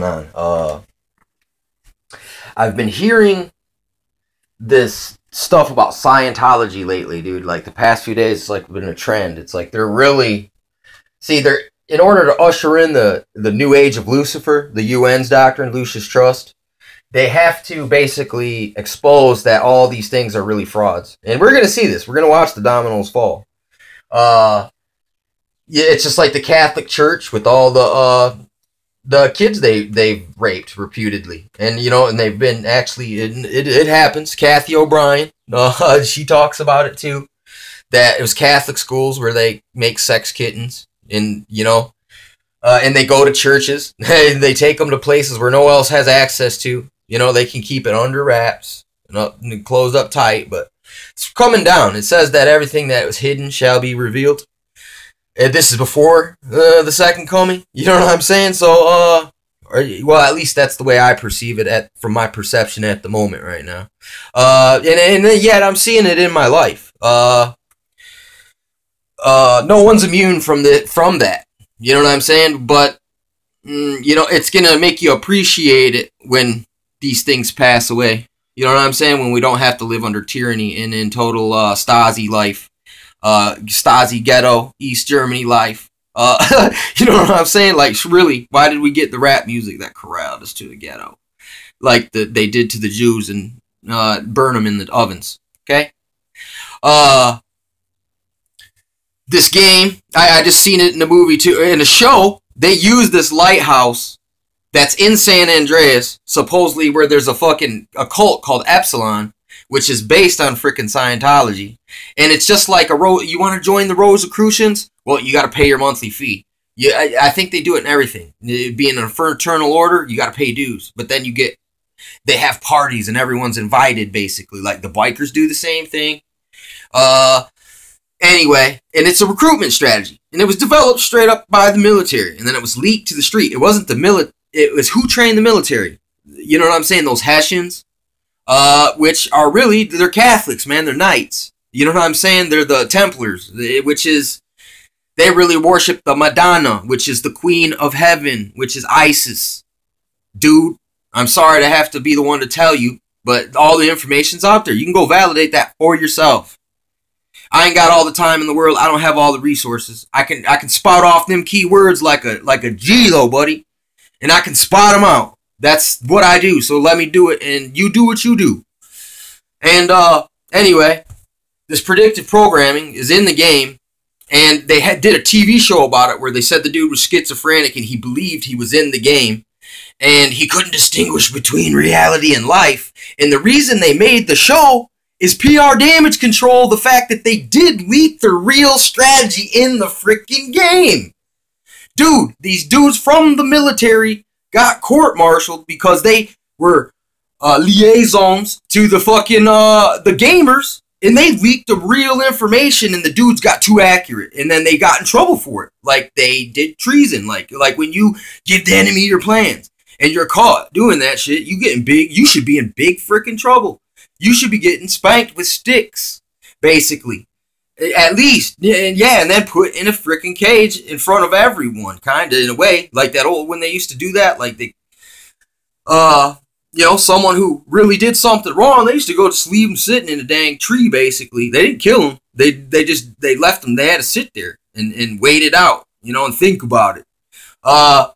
going on. Uh, I've been hearing this stuff about Scientology lately, dude. Like the past few days, it's like been a trend. It's like they're really see they're in order to usher in the the new age of Lucifer, the UN's doctrine, Lucis Trust. They have to basically expose that all these things are really frauds, and we're gonna see this. We're gonna watch the dominoes fall. Uh, yeah, it's just like the Catholic Church with all the uh the kids they they've raped reputedly, and you know, and they've been actually it it, it happens. Cathy O'Brien, uh, she talks about it too. That it was Catholic schools where they make sex kittens, and you know, uh, and they go to churches. and they take them to places where no one else has access to. You know, they can keep it under wraps and, up, and closed up tight, but it's coming down. It says that everything that was hidden shall be revealed. And this is before uh, the second coming. You know what I'm saying? So, uh, or, well, at least that's the way I perceive it at from my perception at the moment right now. Uh, and, and yet I'm seeing it in my life. Uh, uh, no one's immune from the from that. You know what I'm saying? But mm, you know, it's gonna make you appreciate it when these things pass away. You know what I'm saying? When we don't have to live under tyranny and in total uh, Stasi life uh, Stasi ghetto, East Germany life. Uh, you know what I'm saying? Like, really, why did we get the rap music that corralled us to the ghetto? Like the, they did to the Jews and uh, burn them in the ovens. Okay? Uh, this game, I, I just seen it in the movie too. In the show, they use this lighthouse that's in San Andreas, supposedly where there's a fucking a cult called Epsilon, which is based on freaking Scientology. And it's just like a ro- you want to join the Rosicrucians? Well, you got to pay your monthly fee. Yeah, I, I, think they do it in everything. Being in a fraternal order, you got to pay dues, but then you get they have parties and everyone's invited basically. Like the bikers do the same thing. Uh, anyway, and it's a recruitment strategy, and it was developed straight up by the military, and then it was leaked to the street. It wasn't the mili- It was who trained the military. You know what I'm saying? Those Hessians uh, which are really they're Catholics, man. They're knights. You know what I'm saying? They're the Templars, which is they really worship the Madonna, which is the Queen of Heaven, which is Isis. Dude, I'm sorry to have to be the one to tell you, but all the information's out there. You can go validate that for yourself. I ain't got all the time in the world. I don't have all the resources. I can I can spot off them keywords like a like a G though, buddy, and I can spot them out. That's what I do. So let me do it, and you do what you do. And uh, anyway, this predictive programming is in the game, and they had, did a TV show about it where they said the dude was schizophrenic and he believed he was in the game, and he couldn't distinguish between reality and life. And the reason they made the show is PR damage control. The fact that they did leak the real strategy in the freaking game. Dude, these dudes from the military got court-martialed because they were uh, liaisons to the fucking uh, the gamers, and they leaked the real information, and the dudes got too accurate, and then they got in trouble for it, like they did treason, like like when you give the enemy your plans and you're caught doing that shit, you getting big, you should be in big freaking trouble. You should be getting spanked with sticks, basically. At least, yeah, and then put in a freaking cage in front of everyone, kind of in a way, like that old when they used to do that, like they, uh, you know, someone who really did something wrong, they used to go to leave them sitting in a dang tree. Basically, they didn't kill them. They they just they left them. They had to sit there and and wait it out, you know, and think about it. Uh,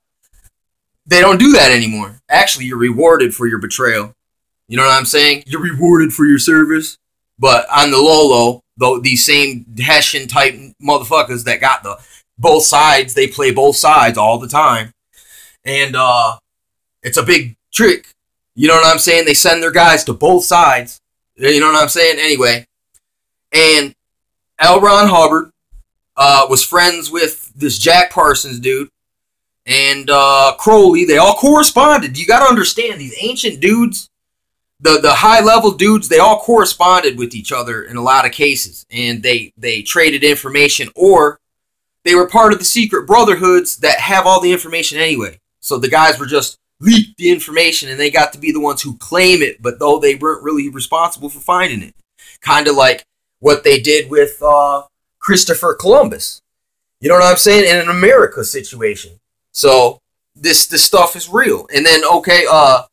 they don't do that anymore. Actually, you're rewarded for your betrayal. You know what I'm saying? You're rewarded for your service. But on the low low, though these same Hessian type motherfuckers that got the both sides, they play both sides all the time. And uh it's a big trick. You know what I'm saying? They send their guys to both sides. You know what I'm saying? Anyway. And L. Ron Hubbard uh, was friends with this Jack Parsons dude and uh, Crowley. They all corresponded. You got to understand these ancient dudes the the high level dudes they all corresponded with each other in a lot of cases. And they they traded information or they were part of the secret brotherhoods that have all the information anyway. So the guys were just leaked the information and they got to be the ones who claim it but though they weren't really responsible for finding it. Kind of like what they did with uh, christopher columbus. You know what i'm saying? In an america situation. So this this stuff is real. And then okay, uh,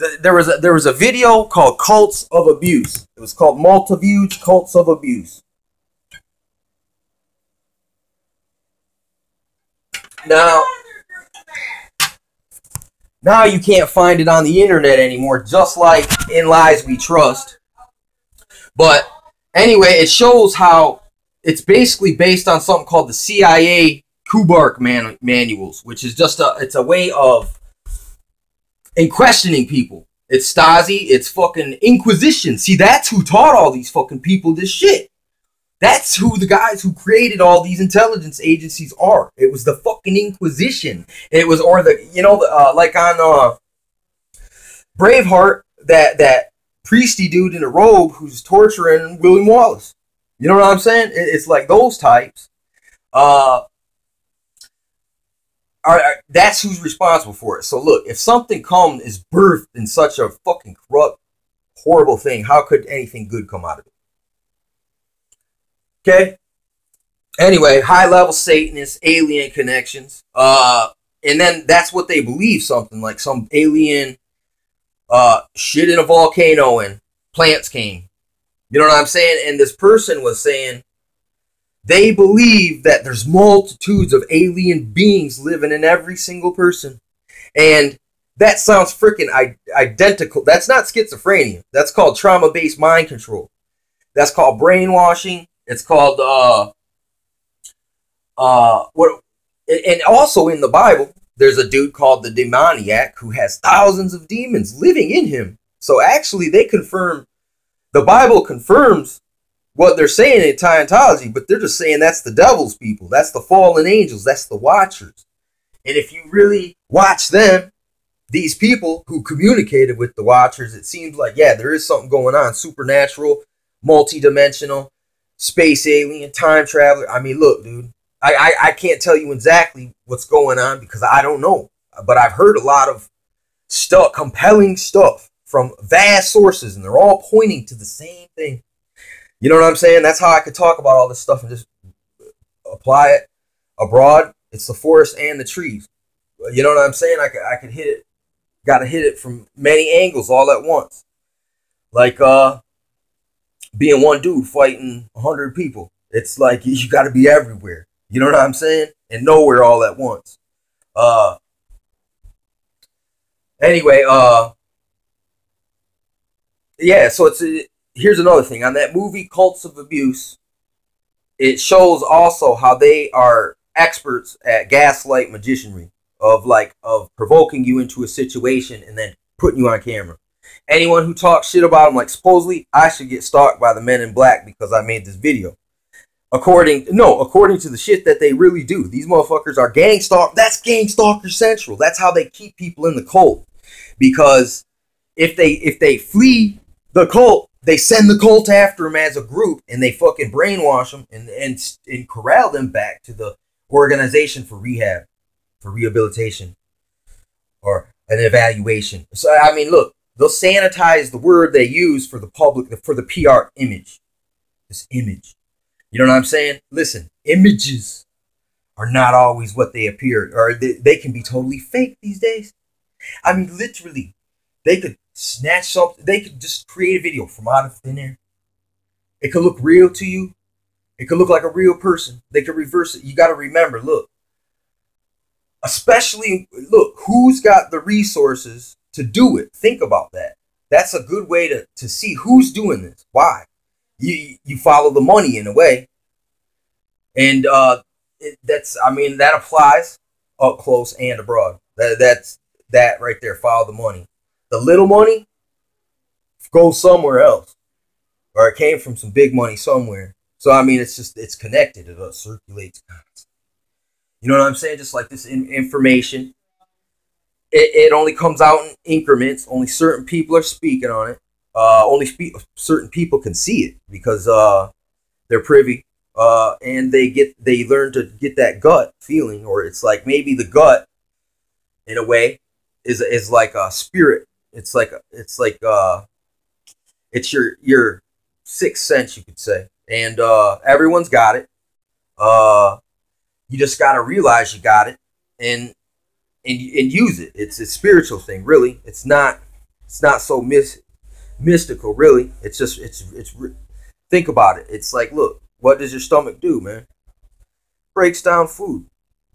th- there was a, there was a video called Cults of Abuse. It was called Multivuge Cults of Abuse. Now, now you can't find it on the internet anymore, just like in Lies We Trust. But anyway, it shows how it's basically based on something called the CIA Kubark man- manuals, which is just a it's a way of in questioning people. It's Stasi, it's fucking Inquisition. See, that's who taught all these fucking people this shit. That's who the guys who created all these intelligence agencies are. It was the fucking Inquisition. It was, or the, you know, uh, like on uh, Braveheart, that that priesty dude in a robe who's torturing William Wallace. You know what I'm saying? It's like those types. Uh, that's who's responsible for it. So look, if something come is birthed in such a fucking corrupt, horrible thing, how could anything good come out of it? Okay. Anyway, high level Satanists, alien connections. Uh, and then that's what they believe something like some alien uh shit in a volcano and plants came. You know what I'm saying? And this person was saying they believe that there's multitudes of alien beings living in every single person. And that sounds freaking identical. That's not schizophrenia. That's called trauma based mind control. That's called brainwashing. It's called uh uh what and also in the Bible there's a dude called the demoniac who has thousands of demons living in him. So actually they confirm the Bible confirms what they're saying in Scientology, but they're just saying that's the devil's people, that's the fallen angels, that's the watchers. And if you really watch them, these people who communicated with the watchers, it seems like, yeah, there is something going on supernatural, multidimensional space alien, time traveler. I mean, look, dude, I, I, I can't tell you exactly what's going on because I don't know. But I've heard a lot of stuff, compelling stuff from vast sources, and they're all pointing to the same thing. You know what I'm saying? That's how I could talk about all this stuff and just apply it abroad. It's the forest and the trees. You know what I'm saying? I could, I could hit it. Got to hit it from many angles all at once. Like, uh, being one dude fighting a hundred people. It's like you got to be everywhere. You know what I'm saying? And nowhere all at once. Uh. Anyway, uh. Yeah, so it's a, here's another thing on that movie Cults of Abuse. It shows also how they are experts at gaslight magicianry of like of provoking you into a situation and then putting you on camera anyone who talks shit about them, like supposedly I should get stalked by the men in black because I made this video. According no, according to the shit that they really do, these motherfuckers are gang stalk. That's gang stalker central. That's how they keep people in the cult. Because if they if they flee the cult, they send the cult after them as a group, and they fucking brainwash them and and, and corral them back to the organization for rehab, for rehabilitation, or an evaluation. So I mean, look, They'll sanitize the word they use for the public, for the PR image. This image. You know what I'm saying? Listen, images are not always what they appear, or they, they can be totally fake these days. I mean, literally, they could snatch something, they could just create a video from out of thin air. It could look real to you. It could look like a real person. They could reverse it. You got to remember, look, especially, look, who's got the resources to do it. Think about that. That's a good way to, to see who's doing this. Why? You you follow the money in a way. And uh it, that's I mean that applies up close and abroad. That that's that right there. Follow the money. The little money goes somewhere else, or it came from some big money somewhere. So I mean, it's just it's connected. It circulates. You know what I'm saying? Just like this in, information it, it only comes out in increments. Only certain people are speaking on it. Uh, only spe- certain people can see it because uh, they're privy uh, and they get they learn to get that gut feeling, or it's like maybe the gut, in a way, is is like a spirit. It's like it's like uh, it's your your sixth sense, you could say, and uh, everyone's got it. Uh, you just got to realize you got it, and and and use it. It's a spiritual thing, really. It's not it's not so mis- mystical, really. It's just it's it's think about it. It's like, look, what does your stomach do, man? Breaks down food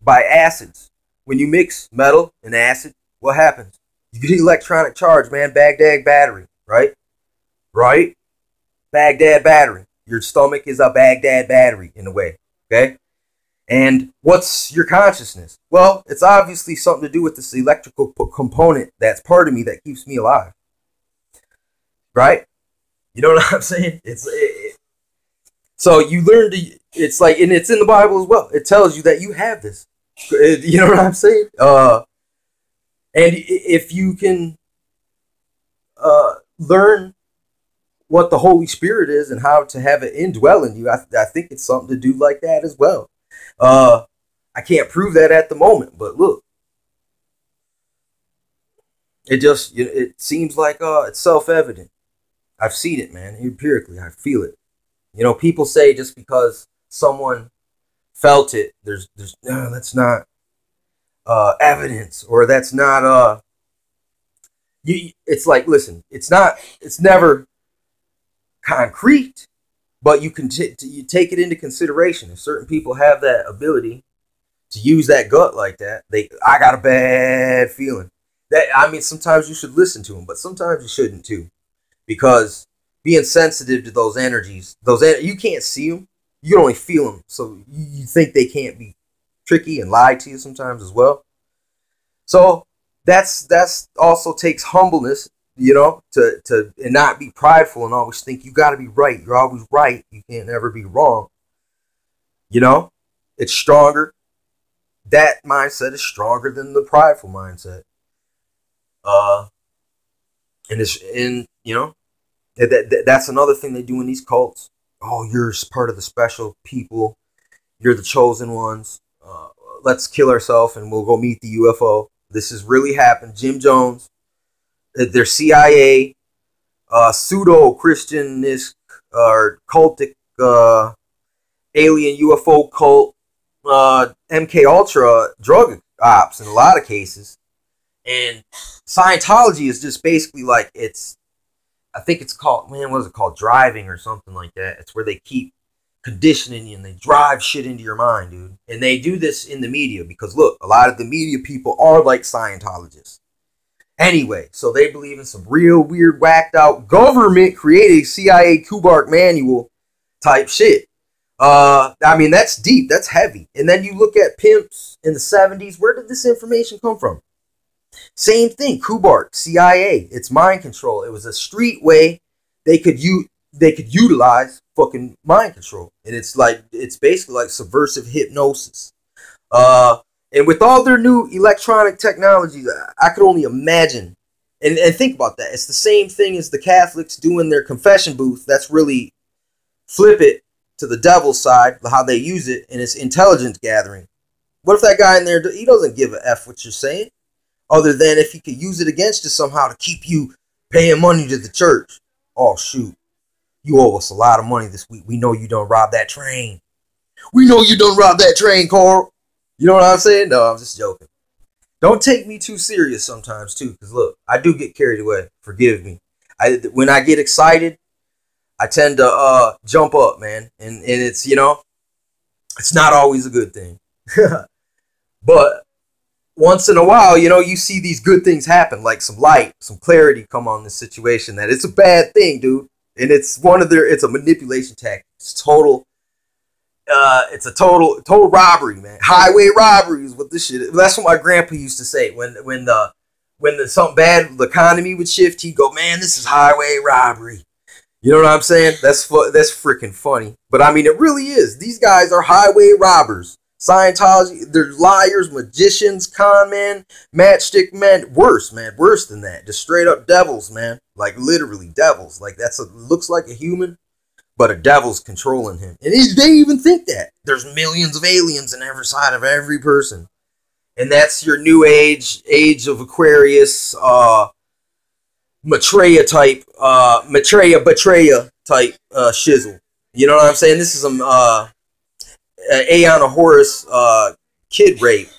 by acids. When you mix metal and acid, what happens? You get electronic charge, man. Baghdad battery, right? Right? Baghdad battery. Your stomach is a Baghdad battery in a way, okay? And what's your consciousness? Well, it's obviously something to do with this electrical component that's part of me that keeps me alive. Right? You know what I'm saying? It's it, so you learn to. It's like, and it's in the Bible as well. It tells you that you have this. You know what I'm saying? Uh, and if you can uh, learn what the Holy Spirit is and how to have it indwell in you, I, I think it's something to do like that as well. Uh, I can't prove that at the moment, but look, it just it seems like uh, it's self evident. I've seen it, man, empirically. I feel it. You know, people say just because someone felt it, there's there's no, that's not uh, evidence or that's not uh you it's like listen it's not it's never concrete but you can t- you take it into consideration. If certain people have that ability to use that gut like that they i got a bad feeling. That i mean sometimes you should listen to them but sometimes you shouldn't too. Because being sensitive to those energies those you can't see them you can only feel them so you think they can't be tricky and lie to you sometimes as well. So that's that's also takes humbleness, you know, to to and not be prideful and always think you got to be right. You're always right. You can't ever be wrong. You know, it's stronger. That mindset is stronger than the prideful mindset. Uh, and it's in you know that, that that's another thing they do in these cults. Oh, you're part of the special people. You're the chosen ones let's kill ourselves and we'll go meet the UFO. This has really happened. Jim Jones, uh, their CIA, uh, pseudo Christianist or cultic uh, alien UFO cult, uh, MK Ultra drug ops in a lot of cases, and Scientology is just basically like it's. I think it's called man, what is it called? Driving or something like that. It's where they keep conditioning you and they drive shit into your mind, dude. And they do this in the media because look, a lot of the media people are like Scientologists. Anyway, so they believe in some real weird, whacked out government created CIA Kubark manual type shit. Uh, I mean, that's deep, that's heavy. And then you look at pimps in the 70s, where did this information come from? Same thing, Kubark, CIA, it's mind control. It was a street way they could use they could utilize fucking mind control. And it's like it's basically like subversive hypnosis. Uh and with all their new electronic technologies, I could only imagine. And, and think about that. It's the same thing as the Catholics doing their confession booth. That's really flip it to the devil's side, how they use it, and it's intelligence gathering. What if that guy in there, he doesn't give a F what you're saying, other than if he could use it against you somehow to keep you paying money to the church? Oh, shoot you owe us a lot of money this week. We know you don't rob that train. We know you don't rob that train, Carl. You know what I'm saying? No, I'm just joking. Don't take me too serious sometimes too, because look, I do get carried away. Forgive me. I when I get excited, I tend to uh jump up, man, and and it's you know, it's not always a good thing. but once in a while, you know, you see these good things happen, like some light, some clarity come on this situation. That it's a bad thing, dude and it's one of their it's a manipulation tactic. It's total. Uh, it's a total total robbery, man. Highway robbery is what this shit. That's what my grandpa used to say when when the when the something bad the economy would shift. He'd go, "Man, this is highway robbery." You know what I'm saying? That's that's freaking funny. But I mean, it really is. These guys are highway robbers. Scientology, they're liars, magicians, con men, matchstick men. Worse, man, worse than that. Just straight up devils, man. Like literally devils. Like that's a looks like a human, but a devil's controlling him. And they even think that there's millions of aliens in every side of every person, and that's your new age, age of Aquarius, uh, Maitreya type, uh, Maitreya Betraya type uh, shizzle. You know what I'm saying? This is some uh uh, Aeon Horus uh, kid rape